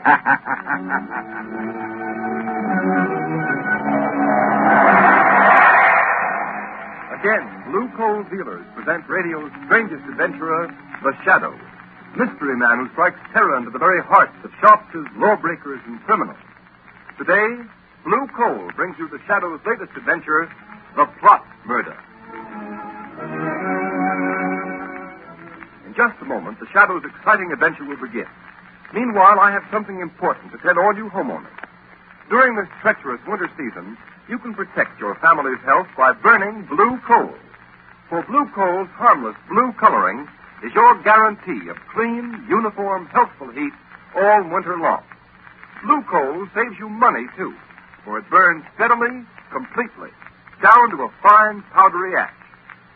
Again, Blue Coal Dealers present radio's strangest adventurer, The Shadow. Mystery man who strikes terror into the very hearts of shopkeepers, lawbreakers, and criminals. Today, Blue Coal brings you The Shadow's latest adventure, The Plot Murder. In just a moment, The Shadow's exciting adventure will begin. Meanwhile, I have something important to tell all you homeowners. During this treacherous winter season, you can protect your family's health by burning blue coal. For blue coal's harmless blue coloring is your guarantee of clean, uniform, healthful heat all winter long. Blue coal saves you money, too, for it burns steadily, completely, down to a fine, powdery ash.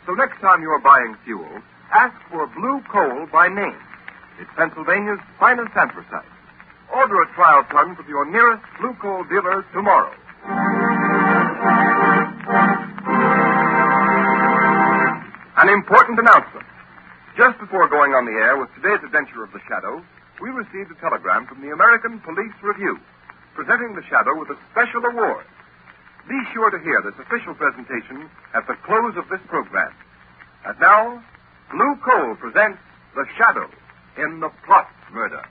So next time you're buying fuel, ask for blue coal by name. It's Pennsylvania's finest anthracite. Order a trial ton from your nearest blue coal dealer tomorrow. An important announcement. Just before going on the air with today's adventure of the Shadow, we received a telegram from the American Police Review, presenting the Shadow with a special award. Be sure to hear this official presentation at the close of this program. And now, Blue Coal presents The Shadow in the Plot Murder.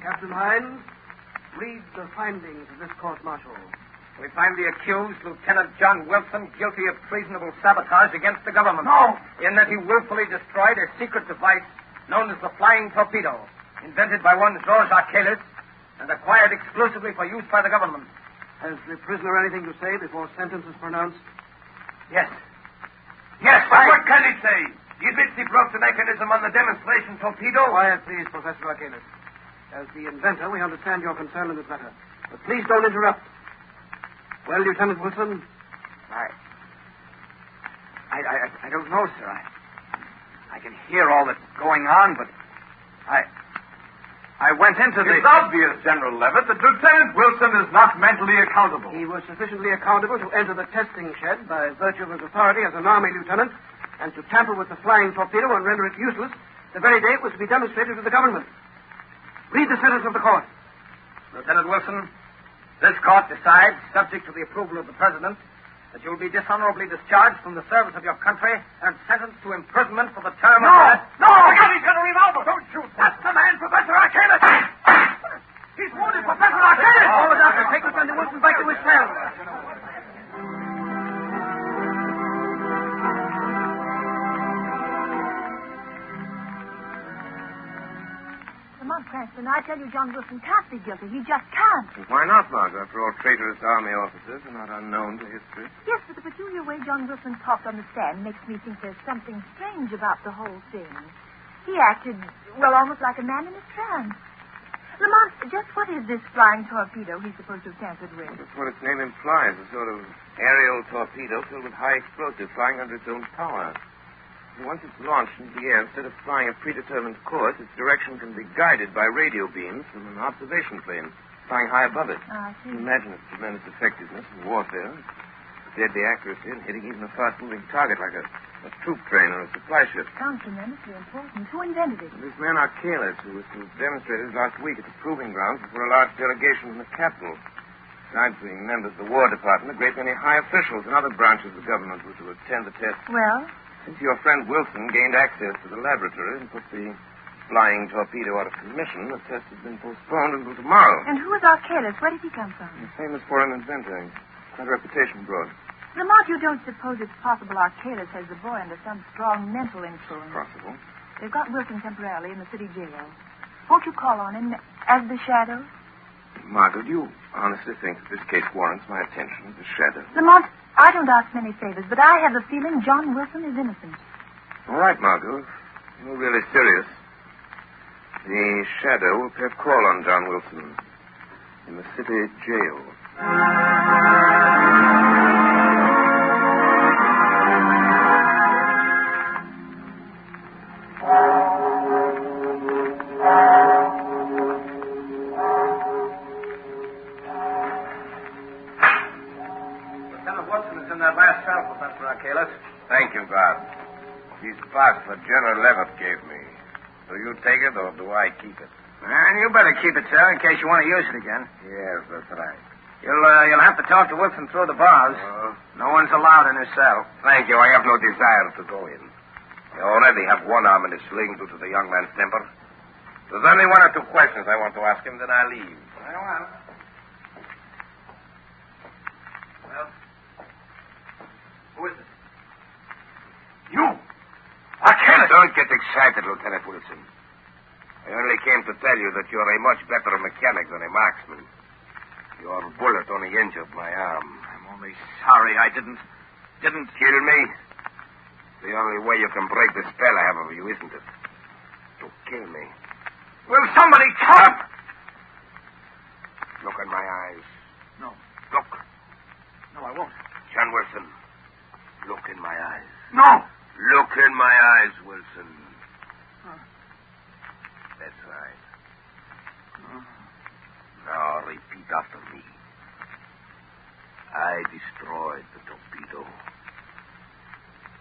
Captain Hines, read the findings of this court martial. We find the accused, Lieutenant John Wilson, guilty of treasonable sabotage against the government. No! In that he willfully destroyed a secret device known as the flying torpedo, invented by one George Arcalis and acquired exclusively for use by the government. Has the prisoner anything to say before sentence is pronounced? Yes. Yes, but what can he say? He admits he broke the mechanism on the demonstration torpedo. Oh, Quiet, please, Professor Arcalis. As the inventor, we understand your concern in this matter. But please don't interrupt. Well, Lieutenant Wilson, I, I, I, I don't know, sir. I, I can hear all that's going on, but I, I went into the. It's obvious, General Levitt, that Lieutenant Wilson is not mentally accountable. he was sufficiently accountable to enter the testing shed by virtue of his authority as an Army lieutenant and to tamper with the flying torpedo and render it useless the very day it was to be demonstrated to the government. Read the sentence of the court. Lieutenant Wilson, this court decides, subject to the approval of the President, that you will be dishonorably discharged from the service of your country and sentenced to imprisonment for the term of... No! God, he's got a revolver! Don't shoot! That's the man, Professor Arcalis! He's wounded, Professor Arcalis! All the doctor, take Lieutenant Wilson back to his cell. Lamont Cranston, I tell you, John Wilson can't be guilty. He just can't. Why not, Margot? After all, traitorous army officers are not unknown to history. Yes, but the peculiar way John Wilson talked on the stand makes me think there's something strange about the whole thing. He acted, well, almost like a man in a trance. Lamont, just what is this flying torpedo he's supposed to have tampered with? That's what its name implies, a sort of aerial torpedo filled with high explosive flying under its own power. Once it's launched into the air, instead of flying a predetermined course, its direction can be guided by radio beams from an observation plane flying high above it. Ah, I see. Imagine its tremendous effectiveness in warfare, deadly accuracy in hitting even a fast-moving target like a, a troop train or a supply ship. Sounds tremendously important. Who invented it? This man Arcalis, who was to have demonstrated last week at the proving grounds before a large delegation from the capital. Besides being members of the War Department, a great many high officials and other branches of the government were to attend the test. Well, Since your friend Wilson gained access to the laboratory and put the flying torpedo out of commission, the test has been postponed until tomorrow. and who is Arcalis? Where did he come from? He's famous foreign inventor. He's quite a reputation abroad. Lamont, you don't suppose it's possible Arcalis has the boy under some strong mental influence? Possible. They've got Wilson temporarily in the city jail. Won't you call on him as the shadow? Margot, do you honestly think that this case warrants my attention, as the shadow? Lamont, I don't ask many favors, but I have the feeling John Wilson is innocent. All right, Margot. You're really serious. The shadow will pay a call on John Wilson in the city jail. That General Levitt gave me. Do you take it or do I keep it? And you better keep it, sir, in case you want to use it again. Yes, that's right. You'll uh, you'll have to talk to Wilson through the bars. Uh, No one's allowed in his cell. thank you. I have no desire to go in. I already have one arm in a sling due to the young man's temper. There's only one or two questions I want to ask him, then I'll leave. Very well. Well, who is it? You! Don't get excited, Lieutenant Wilson. I only came to tell you that you're a much better mechanic than a marksman. Your bullet only injured my arm. I'm only sorry I didn't didn't Kill me? The only way you can break the spell I have over you, isn't it? To kill me. Will somebody talk? Look in my eyes. No. Look. No, I won't. John Wilson. Look in my eyes. No. Look in my eyes, Wilson. That's right. Now repeat after me. I destroyed the torpedo.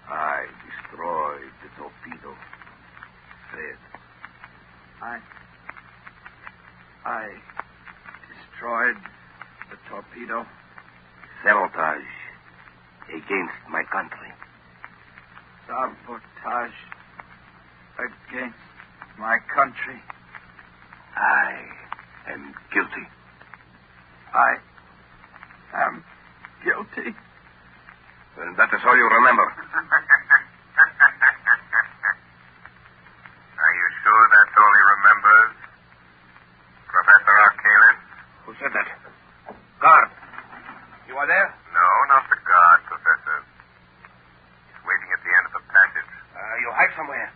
I destroyed the torpedo. Say it. I I destroyed the torpedo. Sabotage against my country. Sabotage against my country. I am guilty. I am guilty. Well, that is all you remember. Are you sure that's all he remembers? Professor Arcalis? Who said that? Guard. You are there? No, not the guard, Professor. He's waiting at the end of the passage. Uh, you hide somewhere.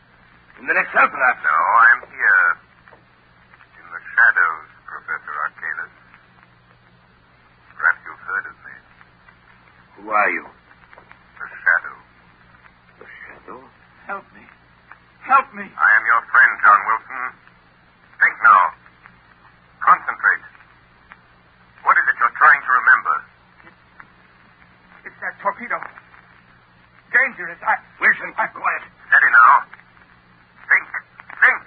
In the next cell, perhaps. No, I'm here. In the shadows, Professor Arcalis. Perhaps you've heard of me. Who are you? The shadow. The shadow? Help me. Help me. I am your friend, John Wilson. Think now. Concentrate. What is it you're trying to remember? It's that torpedo. Dangerous. I Wilson, keep quiet. Steady now. Think. Think.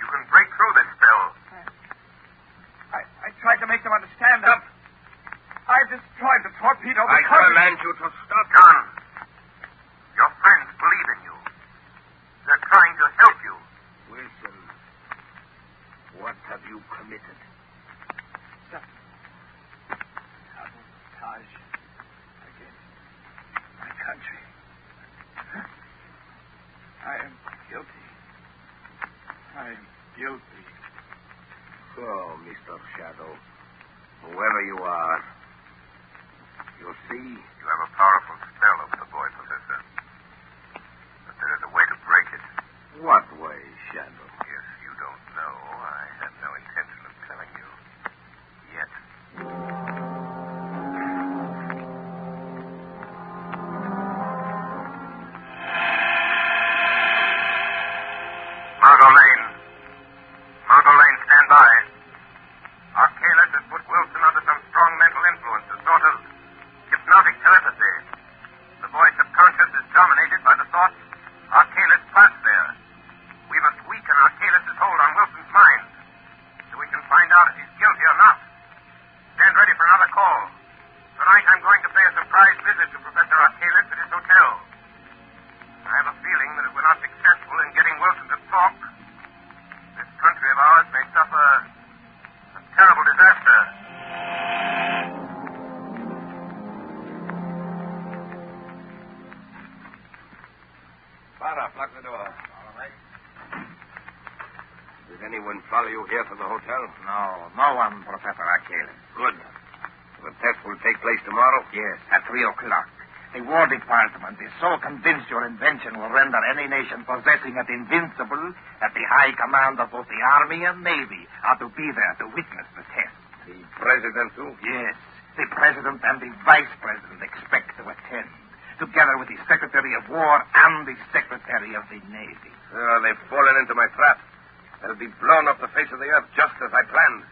You can break through this spell. I, I tried to make them understand that. I destroyed the torpedo I because command you to stop. John, your friends believe in you. They're trying to help you. Wilson, what have you committed? sabotage against my country. I am guilty. I am guilty. So, Mr. Shadow, whoever you are, you see, You have a powerful here to the hotel? No, no one, Professor Achilles. Good. The test will take place tomorrow? Yes, at three o'clock. The War Department is so convinced your invention will render any nation possessing it invincible that the high command of both the Army and Navy are to be there to witness the test. The president, too? Yes, the President and the Vice President expect to attend, together with the Secretary of War and the Secretary of the Navy. Oh, they've fallen into my trap. They'll be blown off the face of the earth just as I planned.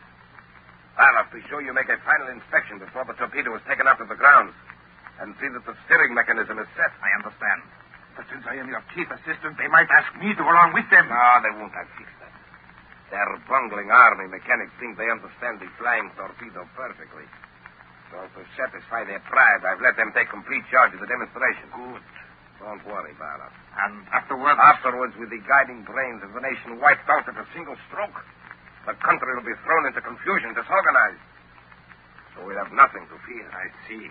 Barloff, be sure you make a final inspection before the torpedo is taken out of the grounds. And see that the steering mechanism is set. I understand. But since I am your chief assistant, they might ask me to go along with them. No, they won't fixed that. Their bungling army mechanics think they understand the flying torpedo perfectly. So to satisfy their pride, I've let them take complete charge of the demonstration. Good. Don't worry, Barloff. And afterwards? Afterwards, with the guiding brains of the nation wiped out at a single stroke, the country will be thrown into confusion, disorganized. So we'll have nothing to fear. I see.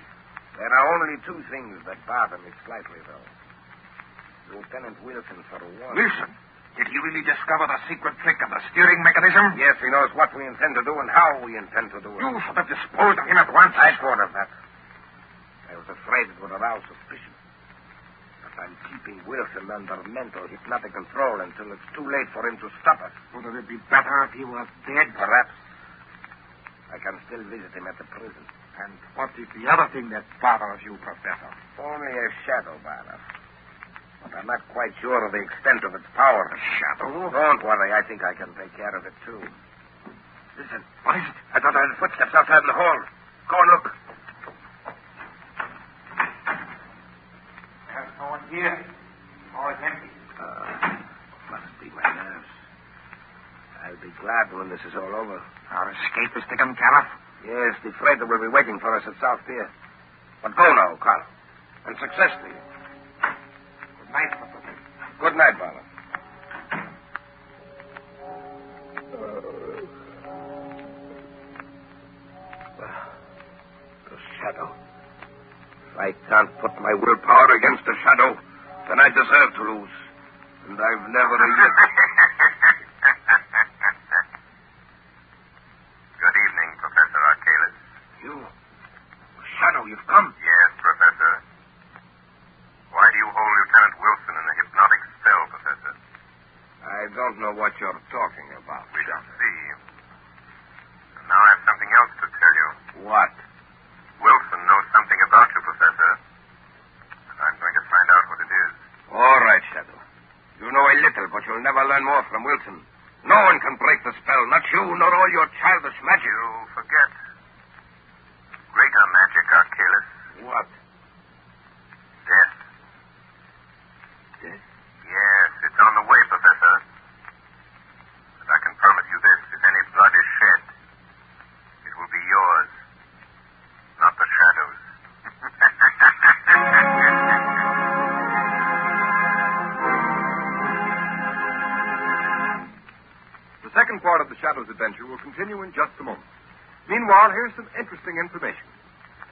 There are only two things that bother me slightly, though. Lieutenant Wilson, for one. Wilson, did he really discover the secret trick of the steering mechanism? Yes, he knows what we intend to do and how we intend to do it. You should have disposed of him at once. I thought of that. I was afraid it would arouse suspicion. I'm keeping Wilson under mental hypnotic control until it's too late for him to stop us. Wouldn't it be better if he was dead? Perhaps. I can still visit him at the prison. And what is the other thing that bothers you, Professor? Only a shadow, Barloff. But I'm not quite sure of the extent of its power. A shadow? Don't worry. I think I can take care of it, too. Listen. What is it? I thought I heard footsteps outside in the hall. Go and look. There's no one here. All is empty. Uh, must be my nerves. I'll be glad when this is all over. Our escape is taken care of. Yes, the freighter will be waiting for us at South Pier. But go now, Carl. And success to you. Good night, Professor. Good night, Barloff. The shadow. If I can't put my willpower against the shadow, then I deserve to lose. And I've never yet. Good evening, Professor Arcalis. You. Shadow, you've come. Yes, Professor. Why do you hold Lieutenant Wilson in a hypnotic spell, Professor? I don't know what you're talking about. We shall see. And now I have something else to tell you. What? Wilson knows something about you, Professor. And I'm going to find out what it is. All right, Shadow. You know a little, but you'll never learn more from Wilson. No one can break the spell, not you, nor all your childish magic. You forget. Greater magic, Arcalis. What? Death. Death? Yes, it's on the way, Professor. But I can promise you this. If any blood is shed, it will be yours, not the shadow's. The second part of the Shadow's adventure will continue in just a moment. Meanwhile, here's some interesting information.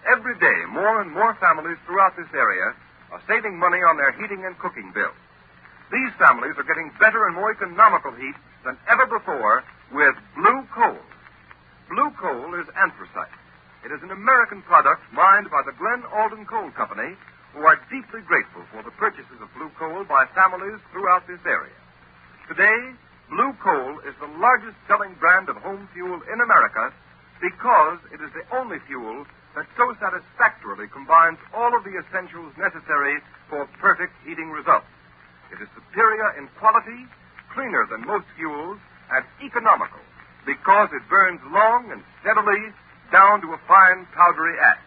Every day, more and more families throughout this area are saving money on their heating and cooking bills. These families are getting better and more economical heat than ever before with blue coal. Blue coal is anthracite. It is an American product mined by the Glen Alden Coal Company, who are deeply grateful for the purchases of blue coal by families throughout this area. Today, Blue Coal is the largest selling brand of home fuel in America because it is the only fuel that so satisfactorily combines all of the essentials necessary for perfect heating results. It is superior in quality, cleaner than most fuels, and economical because it burns long and steadily down to a fine powdery ash.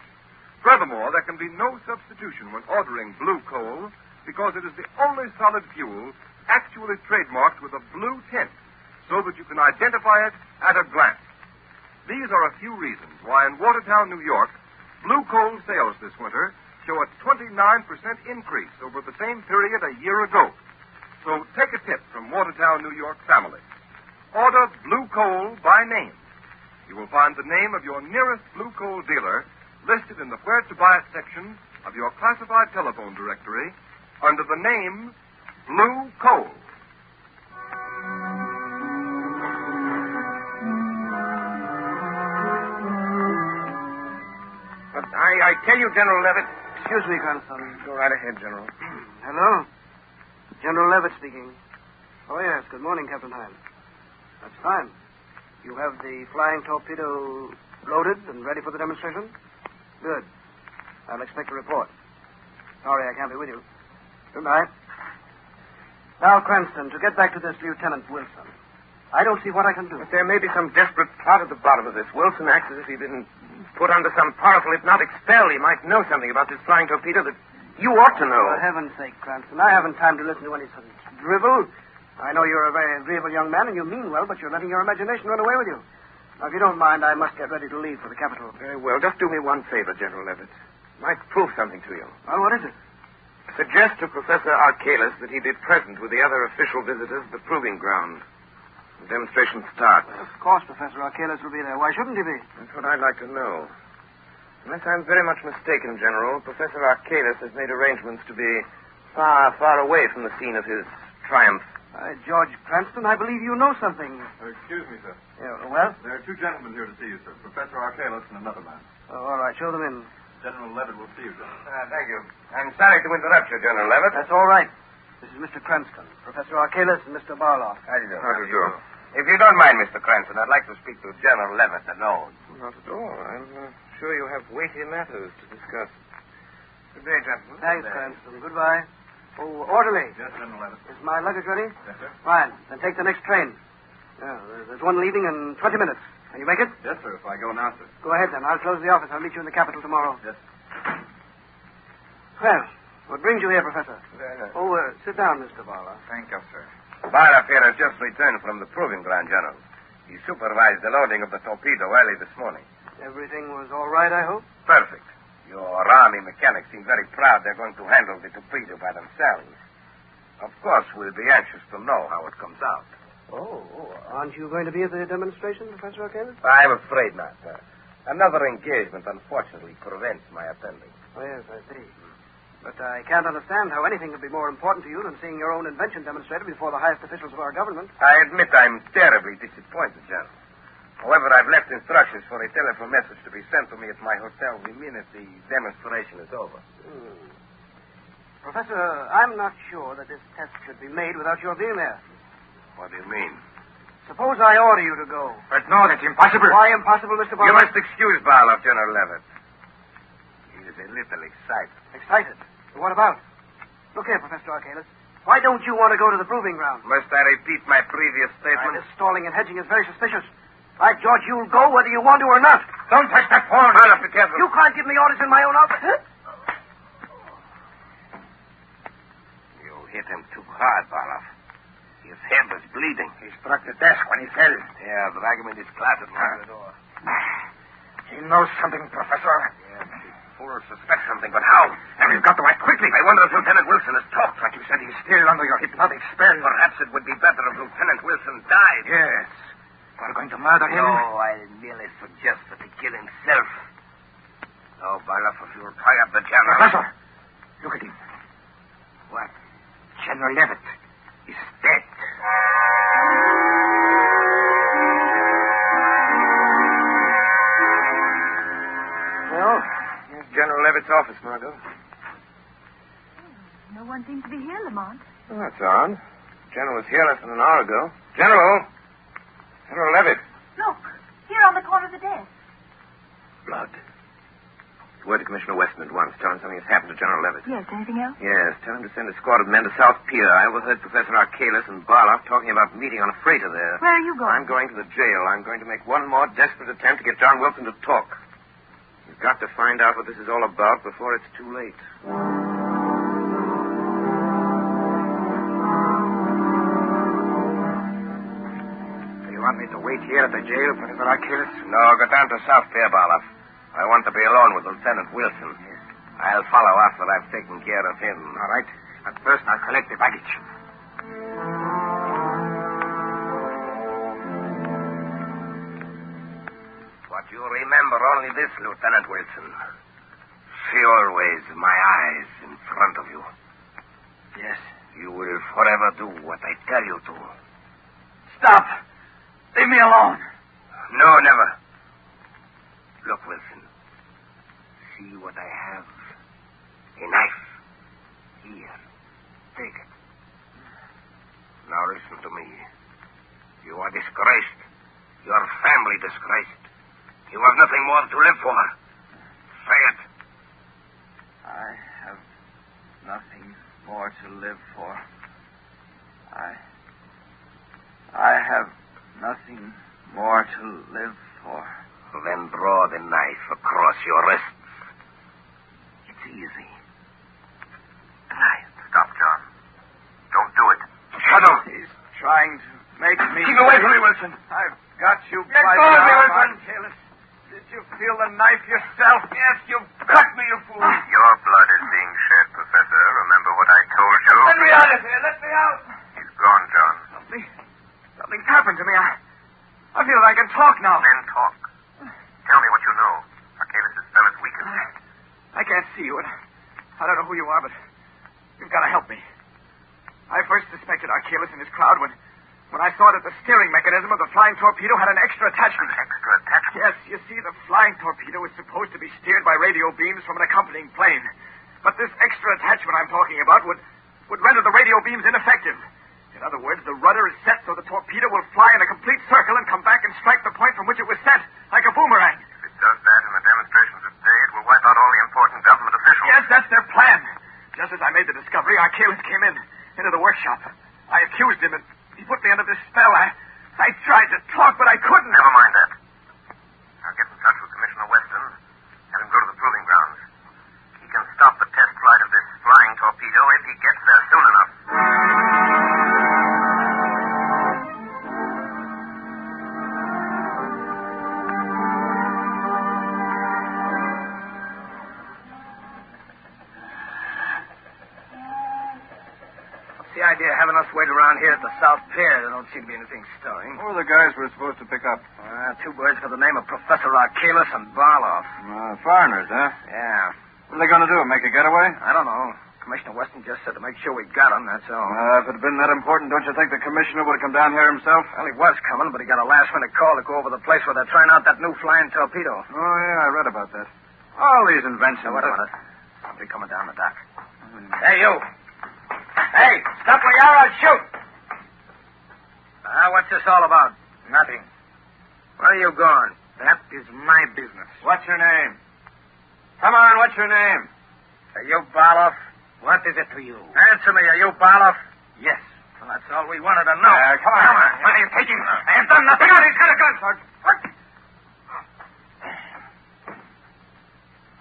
Furthermore, there can be no substitution when ordering blue coal because it is the only solid fuel actually trademarked with a blue tint so that you can identify it at a glance. These are a few reasons why in Watertown, New York, blue coal sales this winter show a 29% increase over the same period a year ago. So take a tip from Watertown, New York family. Order blue coal by name. You will find the name of your nearest blue coal dealer listed in the Where to Buy It section of your classified telephone directory under the name Blue Coal. Tell you, General Levitt. Excuse me, Consul. Go right ahead, General. Hello? General Levitt speaking. Oh, yes. Good morning, Captain Hines. That's fine. You have the flying torpedo loaded and ready for the demonstration? Good. I'll expect a report. Sorry I can't be with you. Good night. Now, Cranston, to get back to this Lieutenant Wilson. I don't see what I can do. But there may be some desperate plot at the bottom of this. Wilson acts as if he'd been put under some powerful hypnotic spell. He might know something about this flying torpedo that you ought to know. For heaven's sake, Cranston, I haven't time to listen to any such drivel. I know you're a very agreeable young man and you mean well, but you're letting your imagination run away with you. Now, if you don't mind, I must get ready to leave for the capital. Very well. Just do me one favor, General Levitt. Might prove something to you. Well, what is it? Suggest to Professor Arcalis that he be present with the other official visitors at the proving ground. The demonstration starts. Of course, Professor Arcalis will be there. Why shouldn't he be? That's what I'd like to know. Unless I'm very much mistaken, General, Professor Arcalis has made arrangements to be far, far away from the scene of his triumph. Uh, George Cranston, I believe you know something. Uh, excuse me, sir. Yeah, well? There are two gentlemen here to see you, sir. Professor Arcalis and another man. Oh, all right, show them in. General Levitt will see you, sir. Uh, thank you. I'm sorry to interrupt you, General Levitt. That's all right. This is Mr. Cranston, Professor Arcalis, and Mr. Barloff. How do you do? How do you do? If you don't mind, Mr. Cranston, I'd like to speak to General Levitt alone. Not at all. I'm uh, sure you have weighty matters to discuss. Good day, gentlemen. Thanks, Good day. Cranston. Goodbye. Oh, orderly. Yes, General Levitt. Is my luggage ready? Yes, sir. Fine. Then take the next train. Yeah, there's- there's one leaving in 20 minutes. Can you make it? Yes, sir, if I go now, sir. Go ahead, then. I'll close the office. I'll meet you in the capital tomorrow. Yes. Well, what brings you here, Professor? Very nice. Oh, uh, sit down, Mr. Barloff. Thank you, sir. Here has just returned from the proving ground, General. He supervised the loading of the torpedo early this morning. Everything was all right, I hope? Perfect. Your army mechanics seem very proud they're going to handle the torpedo by themselves. Of course, we'll be anxious to know how it comes out. Oh, aren't you going to be at the demonstration, Professor Arcalis? I'm afraid not, sir. Another engagement, unfortunately, prevents my attending. Oh, yes, I see. But I can't understand how anything could be more important to you than seeing your own invention demonstrated before the highest officials of our government. I admit I'm terribly disappointed, General. However, I've left instructions for a telephone message to be sent to me at my hotel the minute the demonstration is over. Hmm. Professor, I'm not sure that this test should be made without your being there. What do you mean? Suppose I order you to go. But no, that's impossible. Why impossible, Mr. Barloff? You must excuse Barloff, General Levitt. He is a little excited. Excited. What about? Look here, Professor Arcalis. Why don't you want to go to the proving ground? Must I repeat my previous statement? this stalling and hedging is very suspicious. By George, you'll go whether you want to or not. Don't touch that phone. Barloff, be careful. You can't give me orders in my own office. You hit him too hard, Barloff. His head was bleeding. He struck the desk when he fell. Yeah, drag him in his closet near the door. He knows something, Professor. Fool suspects something, but how? And we've got to act quickly. I wonder if Lieutenant Wilson has talked. Like you said, he's still under your hypnotic spell. Perhaps it would be better if Lieutenant Wilson died. Yes. We're going to murder him? No, I merely suggest that he kill himself. Oh, Barloff, if you'll tie up the general. Professor, look at him. What? General Levitt Levitt's office, Margot. Oh, no one seems to be here, Lamont. Oh, that's odd. General was here less than an hour ago. General! General Levitt. Look, here on the corner of the desk. Blood. Word to Commissioner Weston at once. Tell him something has happened to General Levitt. Yes, anything else? Yes, tell him to send a squad of men to South Pier. I overheard Professor Arcalis and Barloff talking about meeting on a freighter there. Where are you going? I'm going to the jail. I'm going to make one more desperate attempt to get John Wilson to talk. Got to find out what this is all about before it's too late. Do you want me to wait here at the jail, Professor Arcalis? No, go down to South Pier, Barloff. I want to be alone with Lieutenant Wilson. I'll follow after I've taken care of him. All right. But first, I'll collect the baggage. You remember only this, Lieutenant Wilson. See always my eyes in front of you. Yes. You will forever do what I tell you to. Stop. Leave me alone. No, never. Look, Wilson. See what I have? A knife. Here. Take it. Now listen to me. You are disgraced. Your family disgraced. You have nothing more to live for. Say it. I have nothing more to live for. I. I have nothing More to live for. Then draw the knife across your wrists. It's easy. Try it. Stop, John. Don't do it. Shadow! He's trying to make me. Keep away from me, Wilson. I've got you Let by the arm, Wilson. Arcalis. Did you feel the knife yourself? Yes, you've cut me, you fool. Ah. Your blood is being shed, Professor. Remember what I told you? Let me out of here. Let me out. He's gone, John. Something, something's happened to me. I, I feel like I can talk now. Then talk. Tell me what you know. Arcalis' spell is weakened. I can't see you, and I don't know who you are, but you've got to help me. I first suspected Arcalis and his crowd when, when I saw that the steering mechanism of the flying torpedo had an extra attachment. Extra attachment. Yes, you see, the flying torpedo is supposed to be steered by radio beams from an accompanying plane. But this extra attachment I'm talking about would, would render the radio beams ineffective. In other words, the rudder is set so the torpedo will fly in a complete circle and come back and strike the point from which it was sent, like a boomerang. If it does that in the demonstrations of today, it will wipe out all the important government officials. Yes, that's their plan. Just as I made the discovery, Arcalis came in, into the workshop. I accused him, and he put me under this spell. I, I tried to talk, but I couldn't. Never mind that. Don't seem to be anything stirring. Who are the guys we're supposed to pick up? Uh, two boys for the name of Professor Arcalis and Barloff. Uh, foreigners, huh? Yeah. What are they going to do? Make a getaway? I don't know. Commissioner Weston just said to make sure we got them, that's all. Uh, if it had been that important, don't you think the commissioner would have come down here himself? Well, he was coming, but he got a last-minute call to go over the place where they're trying out that new flying torpedo. Oh, yeah, I read about that. All these inventions. Now, wait a minute. Somebody coming down the dock. Hey, you. Hey, stop where you are, I'll shoot. Ah, what's this all about? Nothing. Where are you going? That is my business. What's your name? Come on, what's your name? Are you Barloff? What is it to you? Answer me, are you Barloff? Yes. Well, that's all we wanted to know. Uh, come on. Come on. What are you taking? I ain't done nothing. He's got a gun, Sergeant. What?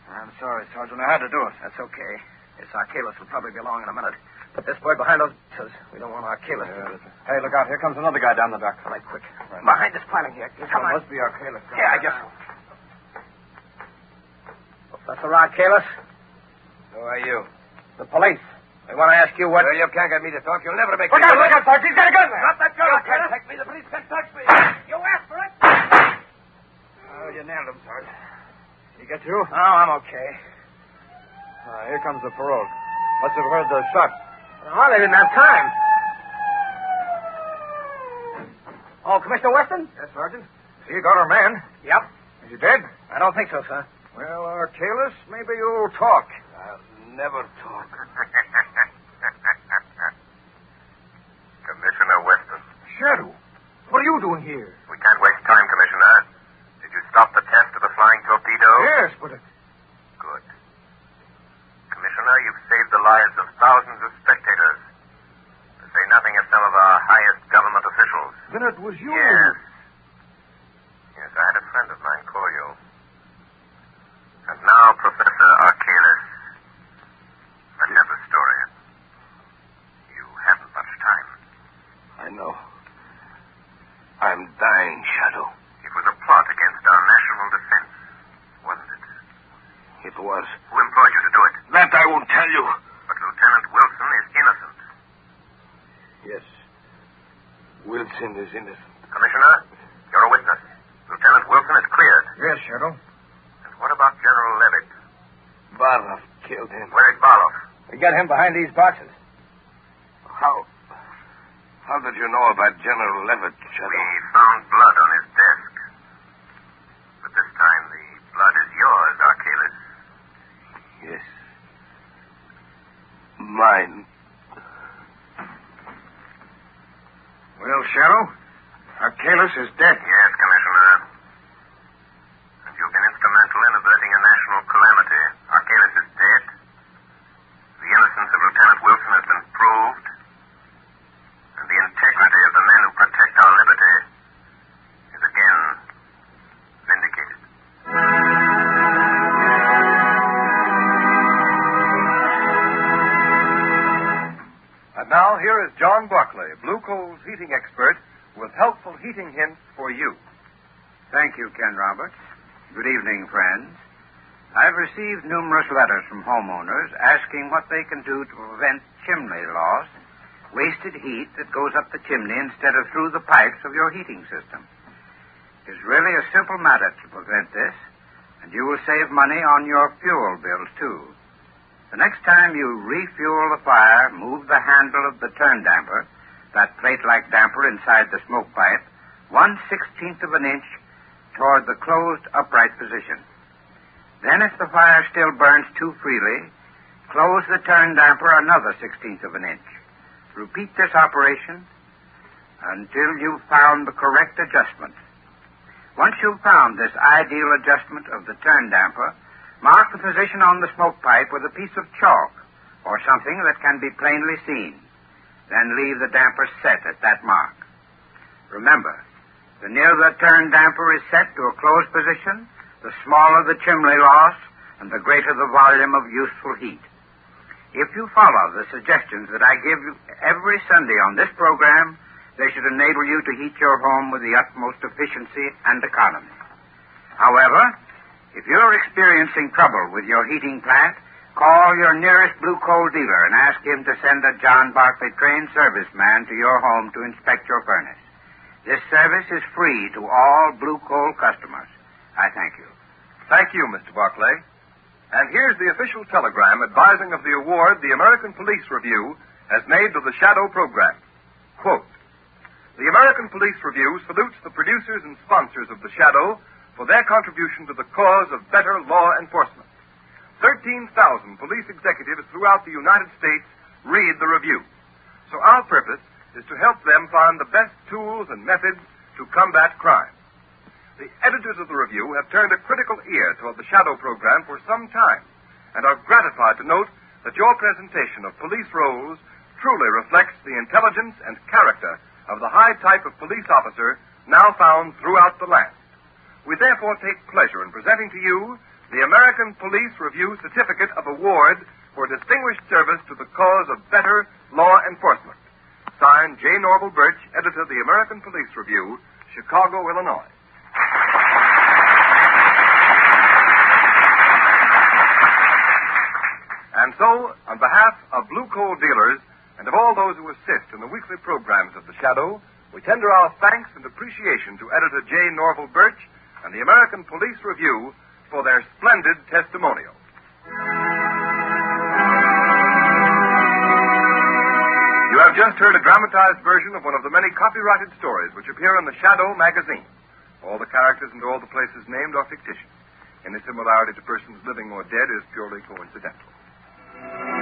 I'm sorry, Sergeant. I had to do it. That's okay. This Arcalis will probably be along in a minute. This boy behind those bushes. We don't want Arcalis. Yeah, hey, look out. Here comes another guy down the dock. All right, quick. Right. Behind this piling here. Come on. must be our Arcalis. Yeah, I guess. Professor Arcalis, Who are you? the police. We want to ask you what. Well, you can't get me to talk. You'll never make Look me out, do look out, Sergeant. He's got a gun. Drop that gun, You can't take me. The police can't touch me. You asked for it. Oh, you nailed him, Sergeant. He get you? Oh, I'm okay. Uh, here comes the parole. Must have heard the shots. Oh, they didn't have time. Oh, Commissioner Weston? Yes, Sergeant. So you got our man. Yep. Is he dead? I don't think so, sir. Well, Arcalis, maybe you'll talk. I'll never talk. Commissioner Weston. Shadow. What are you doing here? We can't waste time, Commissioner. Did you stop the test of the flying torpedo? Yes, but... uh, Good. Commissioner, you've saved the lives of thousands of spectators. To say nothing of some of our highest government officials. Then it was you. Yes I had a friend of mine call you. And now, Professor Arcalis, let's have the story. You haven't much time. I know. I'm dying, Shadow. It was a plot against our national defense, wasn't it? It was. Who employed you to do it? That I won't tell you. But Lieutenant Wilson is innocent. Yes. Wilson is innocent. Commissioner, you're a witness. Lieutenant Wilson is cleared. Yes, Shadow. And what about General Levitt? Barloff killed him. Where is Barloff? We got him behind these boxes. How? How did you know about General Levitt, Shadow? We found blood on his desk. But this time the blood is yours, Arcalis. Yes. Mine. Shadow, Arcalis is dead. Coal's heating expert, with helpful heating hints for you. Thank you, Ken Roberts. Good evening, friends. I've received numerous letters from homeowners asking what they can do to prevent chimney loss, wasted heat that goes up the chimney instead of through the pipes of your heating system. It's really a simple matter to prevent this, and you will save money on your fuel bills, too. The next time you refuel the fire, move the handle of the turn damper, that plate-like damper inside the smoke pipe, one sixteenth of an inch toward the closed upright position. Then, if the fire still burns too freely, close the turn damper another sixteenth of an inch. Repeat this operation until you've found the correct adjustment. Once you've found this ideal adjustment of the turn damper, mark the position on the smoke pipe with a piece of chalk or something that can be plainly seen. Then leave the damper set at that mark. Remember, the nearer the turn damper is set to a closed position, the smaller the chimney loss and the greater the volume of useful heat. If you follow the suggestions that I give you every Sunday on this program, they should enable you to heat your home with the utmost efficiency and economy. However, if you're experiencing trouble with your heating plant, call your nearest blue coal dealer and ask him to send a John Barclay trained serviceman to your home to inspect your furnace. This service is free to all blue coal customers. I thank you. Thank you, Mr. Barclay. And here's the official telegram advising of the award the American Police Review has made to the Shadow program. Quote, the American Police Review salutes the producers and sponsors of the Shadow for their contribution to the cause of better law enforcement. 13,000 police executives throughout the United States read the review. So our purpose is to help them find the best tools and methods to combat crime. The editors of the review have turned a critical ear toward the Shadow program for some time and are gratified to note that your presentation of police roles truly reflects the intelligence and character of the high type of police officer now found throughout the land. We therefore take pleasure in presenting to you the American Police Review Certificate of Award for Distinguished Service to the Cause of Better Law Enforcement. Signed, J. Norval Birch, editor of the American Police Review, Chicago, Illinois. And so, on behalf of Blue Coal dealers and of all those who assist in the weekly programs of The Shadow, we tender our thanks and appreciation to editor J. Norval Birch and the American Police Review for their splendid testimonial. You have just heard a dramatized version of one of the many copyrighted stories which appear in the Shadow magazine. All the characters and all the places named are fictitious. Any similarity to persons living or dead is purely coincidental.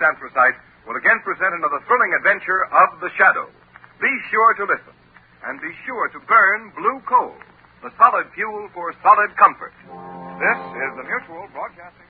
Anthracite, will again present another thrilling adventure of the Shadow. Be sure to listen, and be sure to burn blue coal, the solid fuel for solid comfort. This is the Mutual Broadcasting.